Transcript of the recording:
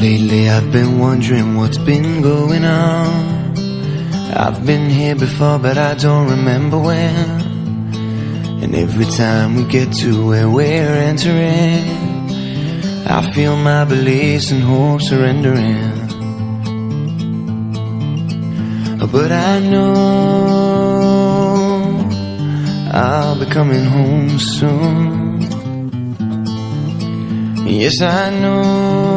Lately I've been wondering what's been going on. I've been here before, but I don't remember when. And every time we get to where we're entering, I feel my beliefs and hopes surrendering. Oh, but I know I'll be coming home soon. Yes, I know